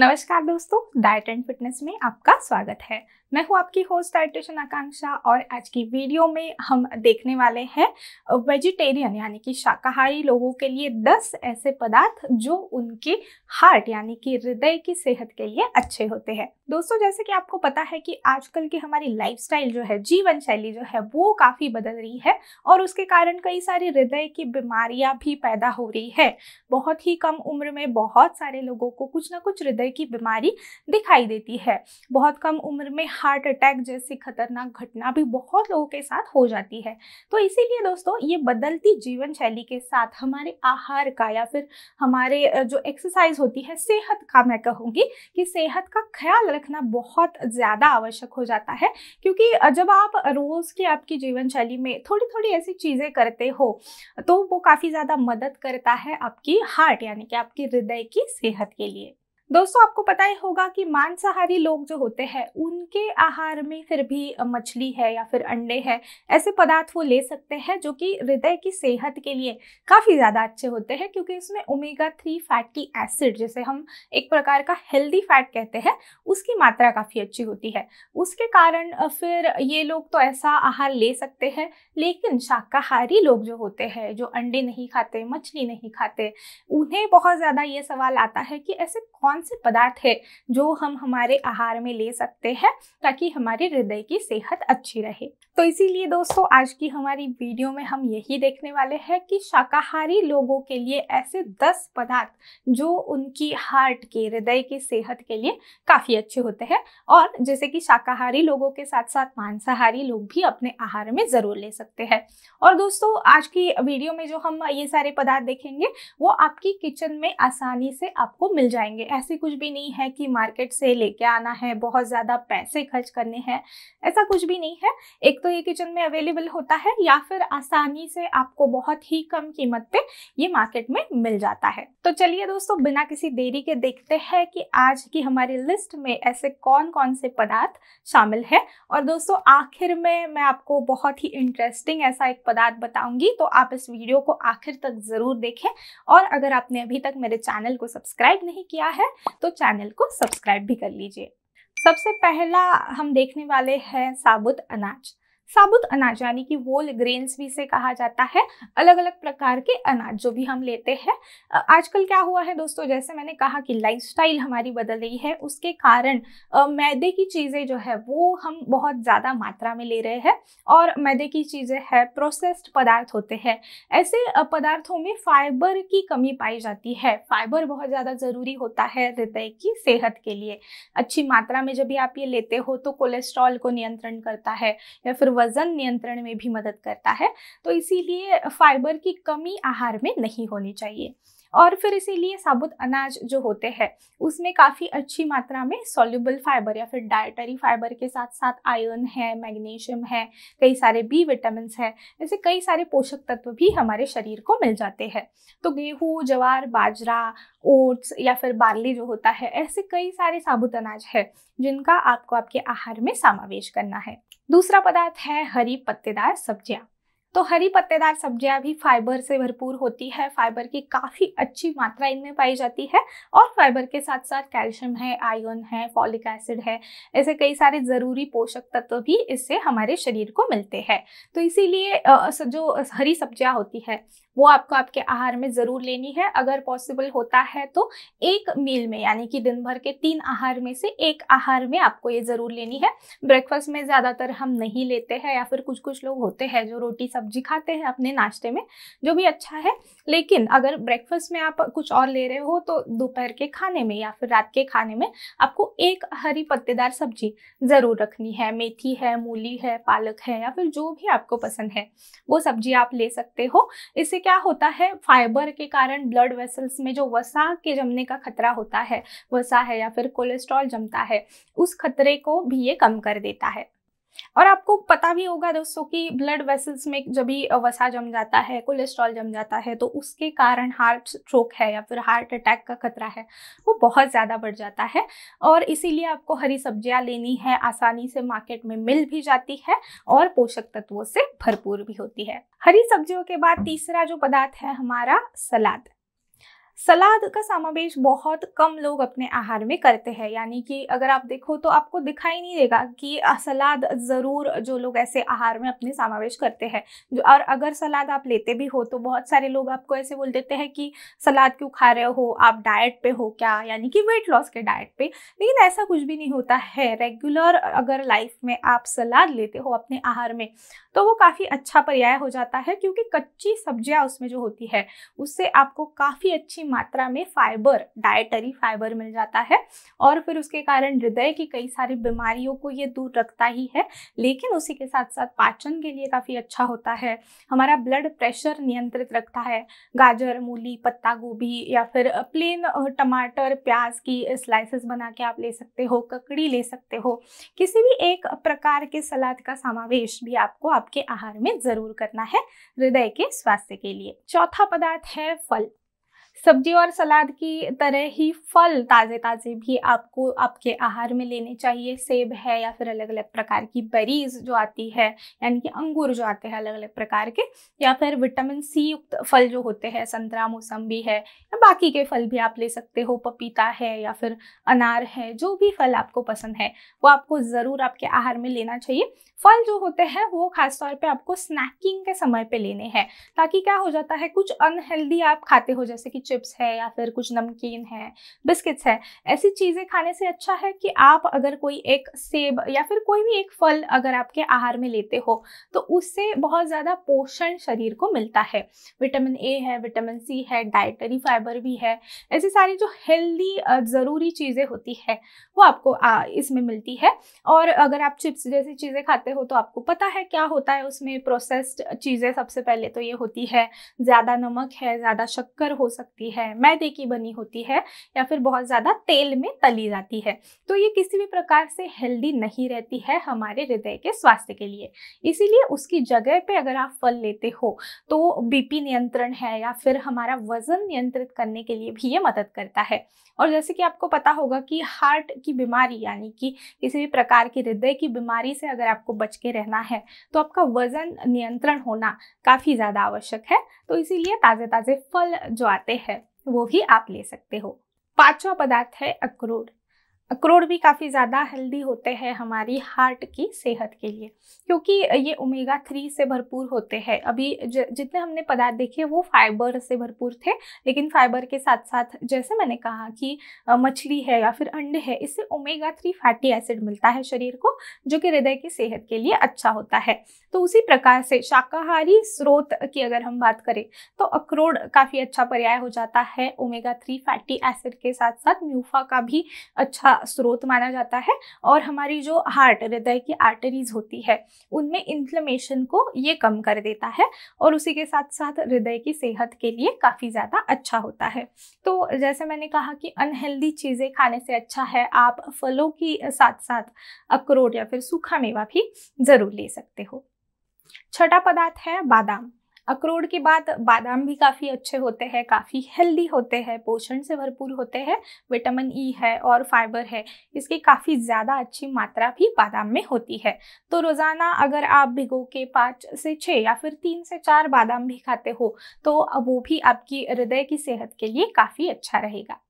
नमस्कार दोस्तों diet and fitness में आपका स्वागत है। मैं हूँ आपकी होस्ट डाइटिशियन आकांक्षा और आज की वीडियो में हम देखने वाले हैं वेजिटेरियन यानी कि शाकाहारी लोगों के लिए 10 ऐसे पदार्थ जो उनके हार्ट यानी कि हृदय की सेहत के लिए अच्छे होते हैं। दोस्तों, जैसे कि आपको पता है कि आजकल की हमारी लाइफस्टाइल जो है, जीवन शैली जो है, वो काफ़ी बदल रही है और उसके कारण कई सारी हृदय की बीमारियाँ भी पैदा हो रही है। बहुत ही कम उम्र में बहुत सारे लोगों को कुछ ना कुछ हृदय की बीमारी दिखाई देती है। बहुत कम उम्र में हार्ट अटैक जैसी खतरनाक घटना भी बहुत लोगों के साथ हो जाती है। तो इसीलिए दोस्तों, ये बदलती जीवन शैली के साथ हमारे आहार का या फिर हमारे जो एक्सरसाइज होती है, सेहत का मैं कहूँगी कि सेहत का ख्याल रखना बहुत ज़्यादा आवश्यक हो जाता है। क्योंकि जब आप रोज़ की आपकी जीवन शैली में थोड़ी थोड़ी ऐसी चीज़ें करते हो तो वो काफ़ी ज़्यादा मदद करता है आपकी हार्ट, यानी कि आपकी हृदय की सेहत के लिए। दोस्तों, आपको पता ही होगा कि मांसाहारी लोग जो होते हैं, उनके आहार में फिर भी मछली है या फिर अंडे है, ऐसे पदार्थ वो ले सकते हैं जो कि हृदय की सेहत के लिए काफ़ी ज़्यादा अच्छे होते हैं क्योंकि इसमें ओमेगा थ्री फैटी एसिड जिसे हम एक प्रकार का हेल्दी फैट कहते हैं, उसकी मात्रा काफ़ी अच्छी होती है। उसके कारण फिर ये लोग तो ऐसा आहार ले सकते हैं, लेकिन शाकाहारी लोग जो होते हैं, जो अंडे नहीं खाते, मछली नहीं खाते, उन्हें बहुत ज़्यादा ये सवाल आता है कि ऐसे कौन से पदार्थ है जो हम हमारे आहार में ले सकते हैं ताकि हमारे हृदय की सेहत अच्छी रहे। तो इसीलिए दोस्तों, आज की हमारी वीडियो में हम यही देखने वाले हैं कि शाकाहारी लोगों के लिए ऐसे 10 पदार्थ जो उनकी हार्ट के, हृदय की सेहत के लिए काफ़ी अच्छे होते हैं और जैसे कि शाकाहारी लोगों के साथ साथ मांसाहारी लोग भी अपने आहार में ज़रूर ले सकते हैं। और दोस्तों, आज की वीडियो में जो हम ये सारे पदार्थ देखेंगे, वो आपकी किचन में आसानी से आपको मिल जाएँगे। ऐसे कुछ भी नहीं है कि मार्केट से लेके आना है, बहुत ज़्यादा पैसे खर्च करने हैं, ऐसा कुछ भी नहीं है। एक तो ये किचन में अवेलेबल होता है या फिर आसानी से आपको बहुत ही कम कीमत पे ये मार्केट में मिल जाता है। तो चलिए दोस्तों, बिना किसी देरी के देखते हैं कि आज की हमारी लिस्ट में ऐसे कौन कौन से पदार्थ शामिल है। और दोस्तों, आखिर में मैं आपको बहुत ही इंटरेस्टिंग ऐसा एक पदार्थ बताऊँगी तो आप इस वीडियो को आखिर तक ज़रूर देखें। और अगर आपने अभी तक मेरे चैनल को सब्सक्राइब नहीं किया है तो चैनल को सब्सक्राइब भी कर लीजिए। सबसे पहला हम देखने वाले हैं साबुत अनाज। साबुत अनाज, यानी कि वोल ग्रेन्स भी से कहा जाता है अलग अलग प्रकार के अनाज जो भी हम लेते हैं। आजकल क्या हुआ है दोस्तों, जैसे मैंने कहा कि लाइफस्टाइल हमारी बदल रही है, उसके कारण मैदे की चीज़ें जो है, वो हम बहुत ज़्यादा मात्रा में ले रहे हैं और मैदे की चीज़ें है प्रोसेस्ड पदार्थ होते हैं। ऐसे पदार्थों में फाइबर की कमी पाई जाती है। फाइबर बहुत ज़्यादा ज़रूरी होता है हृदय की सेहत के लिए। अच्छी मात्रा में जब भी आप ये लेते हो तो कोलेस्ट्रॉल को नियंत्रण करता है या फिर वज़न नियंत्रण में भी मदद करता है तो इसीलिए फाइबर की कमी आहार में नहीं होनी चाहिए। और फिर इसीलिए साबुत अनाज जो होते हैं, उसमें काफ़ी अच्छी मात्रा में सॉल्युबल फाइबर या फिर डाइटरी फाइबर के साथ साथ आयरन है मैग्नीशियम है, कई सारे बी विटामिन है, ऐसे कई सारे पोषक तत्व भी हमारे शरीर को मिल जाते हैं। तो गेहूँ, जवार, बाजरा, ओट्स या फिर बार्ली जो होता है, ऐसे कई सारे साबुत अनाज है, जिनका आपको आपके आहार में समावेश करना है। दूसरा पदार्थ है हरी पत्तेदार सब्ज़ियाँ। तो हरी पत्तेदार सब्ज़ियाँ भी फाइबर से भरपूर होती है। फाइबर की काफ़ी अच्छी मात्रा इनमें पाई जाती है और फाइबर के साथ साथ कैल्शियम है आयरन है फॉलिक एसिड है, ऐसे कई सारे ज़रूरी पोषक तत्व भी इससे हमारे शरीर को मिलते हैं। तो इसीलिए जो हरी सब्ज़ियाँ होती है, वो आपको आपके आहार में ज़रूर लेनी है। अगर पॉसिबल होता है तो एक मील में, यानी कि दिन भर के तीन आहार में से एक आहार में आपको ये ज़रूर लेनी है। ब्रेकफास्ट में ज़्यादातर हम नहीं लेते हैं या फिर कुछ कुछ लोग होते हैं जो रोटी सब्ज़ी खाते हैं अपने नाश्ते में, जो भी अच्छा है। लेकिन अगर ब्रेकफास्ट में आप कुछ और ले रहे हो तो दोपहर के खाने में या फिर रात के खाने में आपको एक हरी पत्तेदार सब्ज़ी ज़रूर रखनी है। मेथी है, मूली है, पालक है या फिर जो भी आपको पसंद है, वो सब्ज़ी आप ले सकते हो। इससे क्या होता है फाइबर के कारण ब्लड वेसल्स में जो वसा के जमने का खतरा होता है, वसा है या फिर कोलेस्ट्रॉल जमता है, उस खतरे को भी ये कम कर देता है। और आपको पता भी होगा दोस्तों कि ब्लड वेसल्स में जब भी वसा जम जाता है कोलेस्ट्रॉल जम जाता है तो उसके कारण हार्ट स्ट्रोक है या फिर हार्ट अटैक का खतरा है, वो बहुत ज़्यादा बढ़ जाता है। और इसीलिए आपको हरी सब्ज़ियाँ लेनी है, आसानी से मार्केट में मिल भी जाती है और पोषक तत्वों से भरपूर भी होती है। हरी सब्जियों के बाद तीसरा जो पदार्थ है हमारा सलाद। सलाद का समावेश बहुत कम लोग अपने आहार में करते हैं। यानी कि अगर आप देखो तो आपको दिखाई नहीं देगा कि सलाद ज़रूर जो लोग ऐसे आहार में अपने समावेश करते हैं। और अगर सलाद आप लेते भी हो तो बहुत सारे लोग आपको ऐसे बोल देते हैं कि सलाद क्यों खा रहे हो? आप डाइट पे हो क्या? यानी कि वेट लॉस के डाइट पे। लेकिन ऐसा कुछ भी नहीं होता है। रेगुलर अगर लाइफ में आप सलाद लेते हो अपने आहार में तो वो काफ़ी अच्छा पर्याय हो जाता है क्योंकि कच्ची सब्ज़ियाँ उसमें जो होती है, उससे आपको काफ़ी अच्छी मात्रा में फाइबर डाइटरी फाइबर मिल जाता है। और फिर उसके कारण हृदय की कई सारी बीमारियों को ये दूर रखता ही है, लेकिन उसी के साथ साथ पाचन के लिए काफ़ी अच्छा होता है। हमारा ब्लड प्रेशर नियंत्रित रखता है। गाजर, मूली, पत्ता गोभी या फिर प्लेन टमाटर, प्याज की स्लाइसेस बना के आप ले सकते हो, ककड़ी ले सकते हो। किसी भी एक प्रकार के सलाद का समावेश भी आपको आपके आहार में ज़रूर करना है, हृदय के स्वास्थ्य के लिए। चौथा पदार्थ है फल। सब्ज़ी और सलाद की तरह ही फल ताज़े ताज़े भी आपको आपके आहार में लेने चाहिए। सेब है या फिर अलग अलग प्रकार की बेरीज जो आती है, यानी कि अंगूर जो आते हैं अलग अलग प्रकार के, या फिर विटामिन सी युक्त फल जो होते हैं, संतरा मौसम्बी है, या बाकी के फल भी आप ले सकते हो, पपीता है या फिर अनार है, जो भी फल आपको पसंद है, वो आपको ज़रूर आपके आहार में लेना चाहिए। फल जो होते हैं, वो खासतौर पे आपको स्नैकिंग के समय पे लेने हैं, ताकि क्या हो जाता है, कुछ अनहेल्दी आप खाते हो, जैसे कि चिप्स है या फिर कुछ नमकीन है बिस्किट्स है, ऐसी चीज़ें खाने से अच्छा है कि आप अगर कोई एक सेब या फिर कोई भी एक फल अगर आपके आहार में लेते हो तो उससे बहुत ज़्यादा पोषण शरीर को मिलता है। विटामिन ए है विटामिन सी है डाइटरी फाइबर भी है, ऐसी सारी जो हेल्दी ज़रूरी चीज़ें होती है, वो आपको इसमें मिलती है। और अगर आप चिप्स जैसी चीज़ें खाते हो तो आपको पता है क्या होता है उसमें प्रोसेस्ड चीज़ें सबसे पहले तो ये होती है, ज़्यादा नमक है, ज़्यादा शक्कर हो सकती सकती है, मैदे की बनी होती है या फिर बहुत ज़्यादा तेल में तली जाती है। तो ये किसी भी प्रकार से हेल्दी नहीं रहती है हमारे हृदय के स्वास्थ्य के लिए। इसीलिए उसकी जगह पे अगर आप फल लेते हो तो बीपी नियंत्रण है या फिर हमारा वज़न नियंत्रित करने के लिए भी ये मदद करता है। और जैसे कि आपको पता होगा कि हार्ट की बीमारी यानी कि किसी भी प्रकार की हृदय की बीमारी से अगर आपको बच के रहना है तो आपका वज़न नियंत्रण होना काफ़ी ज़्यादा आवश्यक है। तो इसीलिए ताज़े ताज़े फल जो आते हैं वो भी आप ले सकते हो। पांचवा पदार्थ है अखरोट। अखरोट भी काफ़ी ज़्यादा हेल्दी होते हैं हमारी हार्ट की सेहत के लिए, क्योंकि ये ओमेगा थ्री से भरपूर होते हैं। अभी जितने हमने पदार्थ देखे वो फाइबर से भरपूर थे, लेकिन फाइबर के साथ साथ जैसे मैंने कहा कि मछली है या फिर अंडे है, इससे ओमेगा थ्री फैटी एसिड मिलता है शरीर को, जो कि हृदय की सेहत के लिए अच्छा होता है। तो उसी प्रकार से शाकाहारी स्रोत की अगर हम बात करें तो अखरोट काफ़ी अच्छा पर्याय हो जाता है ओमेगा थ्री फैटी एसिड के साथ साथ म्यूफा का भी अच्छा स्रोत माना जाता है और हमारी जो हार्ट हृदय की आर्टरीज होती है, उनमें इन्फ्लेमेशन को ये कम कर देता है और उसी के साथ साथ हृदय की सेहत के लिए काफ़ी ज़्यादा अच्छा होता है। तो जैसे मैंने कहा कि अनहेल्दी चीज़ें खाने से अच्छा है, आप फलों की साथ साथ अखरोट या फिर सूखा मेवा भी ज़रूर ले सकते हो। छठा पदार्थ है बादाम। अखरोट के बाद बादाम भी काफ़ी अच्छे होते हैं, काफ़ी हेल्दी होते हैं, पोषण से भरपूर होते हैं विटामिन ई है और फाइबर है, इसकी काफ़ी ज़्यादा अच्छी मात्रा भी बादाम में होती है। तो रोज़ाना अगर आप भिगो के पाँच से छः या फिर तीन से चार बादाम भी खाते हो तो वो भी आपकी हृदय की सेहत के लिए काफ़ी अच्छा रहेगा।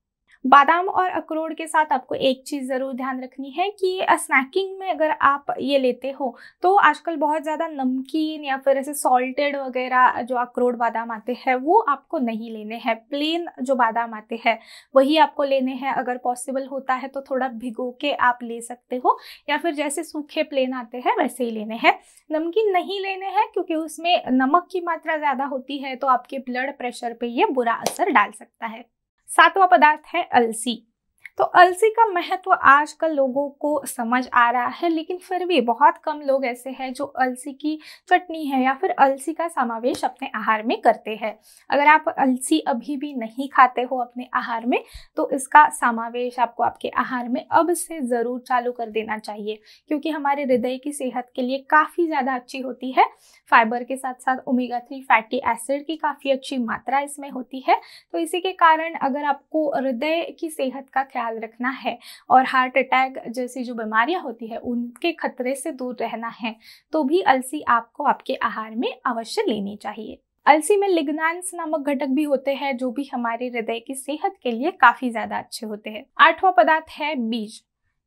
बादाम और अखरोट के साथ आपको एक चीज़ ज़रूर ध्यान रखनी है कि स्नैकिंग में अगर आप ये लेते हो तो आजकल बहुत ज़्यादा नमकीन या फिर ऐसे सॉल्टेड वगैरह जो अखरोट बादाम आते हैं, वो आपको नहीं लेने हैं। प्लेन जो बादाम आते हैं, वही आपको लेने हैं। अगर पॉसिबल होता है तो थोड़ा भिगो के आप ले सकते हो, या फिर जैसे सूखे प्लेन आते हैं, वैसे ही लेने हैं। नमकीन नहीं लेने हैं, क्योंकि उसमें नमक की मात्रा ज़्यादा होती है तो आपके ब्लड प्रेशर पर यह बुरा असर डाल सकता है। सातवां पदार्थ है अलसी। तो अलसी का महत्व आजकल लोगों को समझ आ रहा है, लेकिन फिर भी बहुत कम लोग ऐसे हैं जो अलसी की चटनी है या फिर अलसी का समावेश अपने आहार में करते हैं। अगर आप अलसी अभी भी नहीं खाते हो अपने आहार में तो इसका समावेश आपको आपके आहार में अब से ज़रूर चालू कर देना चाहिए, क्योंकि हमारे हृदय की सेहत के लिए काफ़ी ज़्यादा अच्छी होती है। फाइबर के साथ साथ ओमेगा थ्री फैटी एसिड की काफ़ी अच्छी मात्रा इसमें होती है। तो इसी के कारण अगर आपको हृदय की सेहत का ख्याल ख्याल रखना है और हार्ट अटैक जैसी जो बीमारियाँ होती है, उनके खतरे से दूर रहना है तो भी अलसी आपको आपके आहार में अवश्य लेनी चाहिए। अलसी में लिग्नांस नामक घटक भी होते हैं, जो भी हमारे हृदय की सेहत के लिए काफ़ी ज़्यादा अच्छे होते हैं। आठवां पदार्थ है बीज।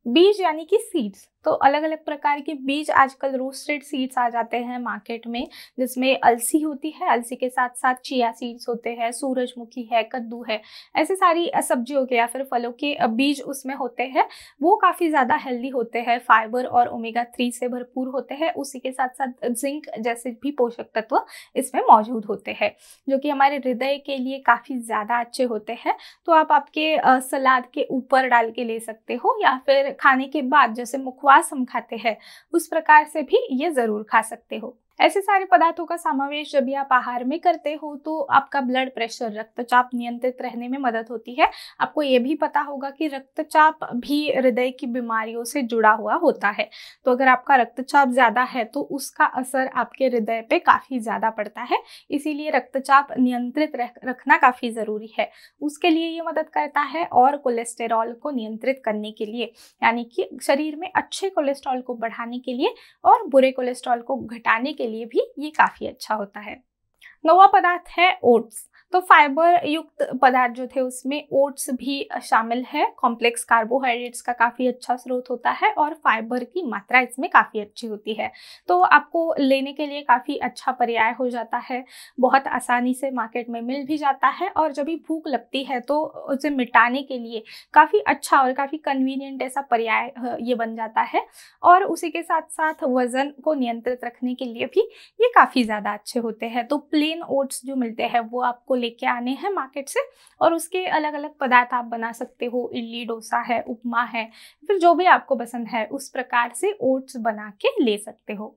बीज यानी कि सीड्स तो अलग अलग प्रकार के बीज आजकल रोस्टेड सीड्स आ जाते हैं मार्केट में, जिसमें अलसी होती है, अलसी के साथ साथ चिया सीड्स होते हैं, सूरजमुखी है, कद्दू है, ऐसे सारी सब्जियों के या फिर फलों के बीज उसमें होते हैं। वो काफ़ी ज़्यादा हेल्दी होते हैं फाइबर और ओमेगा थ्री से भरपूर होते हैं, उसी के साथ साथ जिंक जैसे भी पोषक तत्व इसमें मौजूद होते हैं, जो कि हमारे हृदय के लिए काफ़ी ज़्यादा अच्छे होते हैं। तो आप आपके सलाद के ऊपर डाल के ले सकते हो या फिर खाने के बाद जैसे मुखवा उपवास हम खाते हैं उस प्रकार से भी ये ज़रूर खा सकते हो। ऐसे सारे पदार्थों का समावेश जब भी आप आहार में करते हो तो आपका ब्लड प्रेशर रक्तचाप नियंत्रित रहने में मदद होती है। आपको ये भी पता होगा कि रक्तचाप भी हृदय की बीमारियों से जुड़ा हुआ होता है। तो अगर आपका रक्तचाप ज़्यादा है तो उसका असर आपके हृदय पे काफ़ी ज़्यादा पड़ता है। इसीलिए रक्तचाप नियंत्रित रखना काफ़ी ज़रूरी है। उसके लिए ये मदद करता है और कोलेस्टेरॉल को नियंत्रित करने के लिए, यानी कि शरीर में अच्छे कोलेस्ट्रॉल को बढ़ाने के लिए और बुरे कोलेस्ट्रॉल को घटाने के के लिए भी ये काफ़ी अच्छा होता है। नौवा पदार्थ है ओट्स। तो फाइबर युक्त पदार्थ जो थे उसमें ओट्स भी शामिल है। कॉम्प्लेक्स कार्बोहाइड्रेट्स का काफ़ी अच्छा स्रोत होता है और फाइबर की मात्रा इसमें काफ़ी अच्छी होती है। तो आपको लेने के लिए काफ़ी अच्छा पर्याय हो जाता है। बहुत आसानी से मार्केट में मिल भी जाता है और जब भी भूख लगती है तो उसे मिटाने के लिए काफ़ी अच्छा और काफ़ी कन्वीनियंट ऐसा पर्याय ये बन जाता है। और उसी के साथ साथ वज़न को नियंत्रित रखने के लिए भी ये काफ़ी ज़्यादा अच्छे होते हैं। तो प्लेन ओट्स जो मिलते हैं वो आपको लेके आने हैं मार्केट से और उसके अलग अलग पदार्थ आप बना सकते हो। इडली, डोसा है, उपमा है, फिर जो भी आपको पसंद है, उस प्रकार से ओट्स बना के ले सकते हो।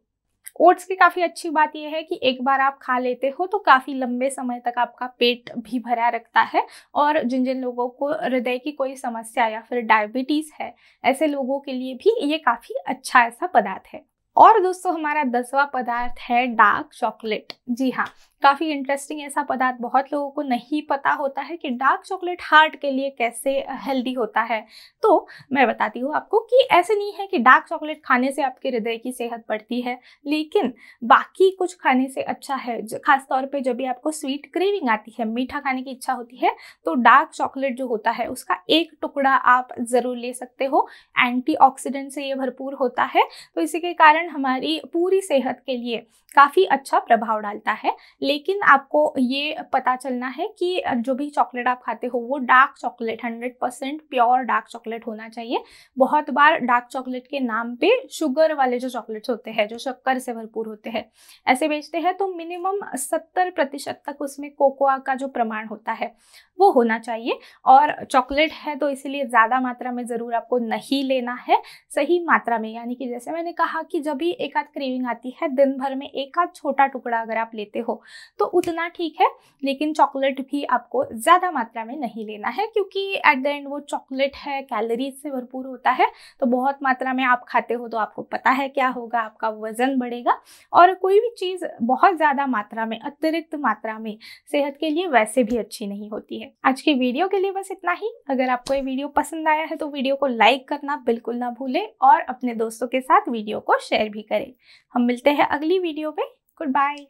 ओट्स की काफ़ी अच्छी बात यह है कि एक बार आप खा लेते हो तो काफ़ी लंबे समय तक आपका पेट भी भरा रखता है और जिन जिन लोगों को हृदय की कोई समस्या या फिर डायबिटीज़ है, ऐसे लोगों के लिए भी ये काफ़ी अच्छा ऐसा पदार्थ है। और दोस्तों, हमारा दसवा पदार्थ है डार्क चॉकलेट जी हाँ काफ़ी इंटरेस्टिंग ऐसा पदार्थ बहुत लोगों को नहीं पता होता है कि डार्क चॉकलेट हार्ट के लिए कैसे हेल्दी होता है। तो मैं बताती हूँ आपको कि ऐसे नहीं है कि डार्क चॉकलेट खाने से आपके हृदय की सेहत बढ़ती है, लेकिन बाकी कुछ खाने से अच्छा है। खासतौर पर जब भी आपको स्वीट क्रेविंग आती है, मीठा खाने की इच्छा होती है तो डार्क चॉकलेट जो होता है, उसका एक टुकड़ा आप ज़रूर ले सकते हो। एंटी से ये भरपूर होता है तो इसी के कारण हमारी पूरी सेहत के लिए काफ़ी अच्छा प्रभाव डालता है। लेकिन आपको ये पता चलना है कि जो भी चॉकलेट आप खाते हो, वो dark chocolate, hundred percent pure dark chocolate होना चाहिए। बहुत बार डार्क चॉकलेट के नाम पे शुगर वाले जो चॉकलेट्स होते हैं, जो शक्कर से भरपूर होते हैं, ऐसे बेचते हैं तो मिनिमम सत्तर प्रतिशत तक उसमें कोकोआ का जो प्रमाण होता है, वो होना चाहिए। और चॉकलेट है तो इसीलिए ज़्यादा मात्रा में ज़रूर आपको नहीं लेना है, सही मात्रा में। यानी कि जैसे मैंने कहा कि जब भी एक आध क्रेविंग आती है, दिन भर में एक आध छोटा टुकड़ा अगर आप लेते हो तो उतना ठीक है, लेकिन चॉकलेट भी आपको ज़्यादा मात्रा में नहीं लेना है, क्योंकि एट द एंड वो चॉकलेट है कैलोरीज से भरपूर होता है तो बहुत मात्रा में आप खाते हो तो आपको पता है क्या होगा, आपका वज़न बढ़ेगा। और कोई भी चीज़ बहुत ज़्यादा मात्रा में, अतिरिक्त मात्रा में सेहत के लिए वैसे भी अच्छी नहीं होती है। आज की वीडियो के लिए बस इतना ही। अगर आपको ये वीडियो पसंद आया है तो वीडियो को लाइक करना बिल्कुल ना भूलें और अपने दोस्तों के साथ वीडियो को शेयर भी करें। हम मिलते हैं अगली वीडियो में। Good bye